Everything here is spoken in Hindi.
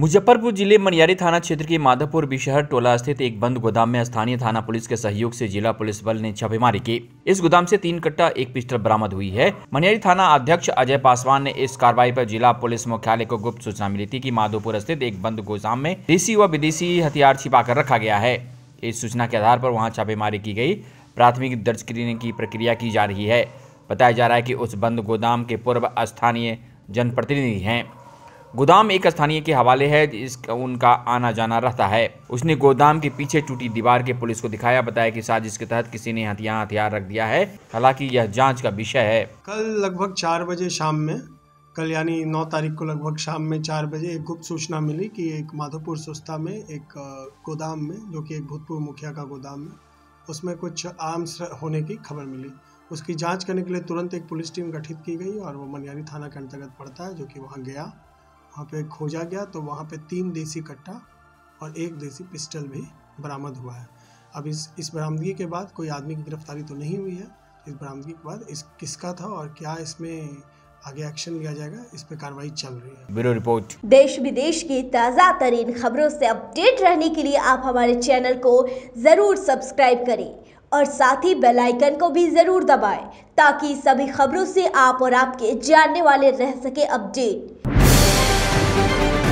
मुजफ्फरपुर ज़िले मनियारी थाना क्षेत्र के माधवपुर बिशहर टोला स्थित एक बंद गोदाम में स्थानीय थाना पुलिस के सहयोग से जिला पुलिस बल ने छापेमारी की। इस गोदाम से तीन कट्टा, एक पिस्टल बरामद हुई है। मनियारी थाना अध्यक्ष अजय पासवान ने इस कार्रवाई पर जिला पुलिस मुख्यालय को गुप्त सूचना मिली थी कि माधोपुर स्थित एक बंद गोदाम में देसी व विदेशी हथियार छिपाकर रखा गया है। इस सूचना के आधार पर वहाँ छापेमारी की गई। प्राथमिक दर्ज करने की प्रक्रिया की जा रही है। बताया जा रहा है की उस बंद गोदाम के पूर्व स्थानीय जनप्रतिनिधि हैं। गोदाम एक स्थानीय के हवाले है इसका उनका आना जाना रहता है। उसने गोदाम के पीछे टूटी दीवार के पुलिस को दिखाया, बताया कि साजिश के तहत किसी ने हथियार हथियार रख दिया है। हालाँकि यह जाँच का विषय है। कल लगभग चार बजे शाम में, कल यानी नौ तारीख को लगभग शाम में चार बजे एक गुप्त सूचना मिली कि एक माधोपुर सुस्ता में एक गोदाम में, जो कि एक भूतपूर्व मुखिया का गोदाम है, उसमें कुछ आर्म्स होने की खबर मिली। उसकी जाँच करने के लिए तुरंत एक पुलिस टीम गठित की गई और वो मनियारी थाना के अंतर्गत पड़ता है, जो कि वहाँ गया। वहाँ पे खोजा गया तो वहाँ पे तीन देसी कट्टा और एक देसी पिस्टल भी बरामद हुआ है। अब इस इस बरामदगी के बाद कोई आदमी की गिरफ्तारी तो नहीं हुई है। इस बरामदगी के बाद इस किसका था और क्या इसमें आगे एक्शन लिया जाएगा इस पे कार्रवाई चल रही है। Bureau report. देश विदेश की ताज़ा तरीन खबरों से अपडेट रहने के लिए आप हमारे चैनल को ज़रूर सब्सक्राइब करें और साथ ही बेल आइकन को भी ज़रूर दबाएँ ताकि सभी खबरों से आप और आपके जानने वाले रह सके अपडेट। Thank you.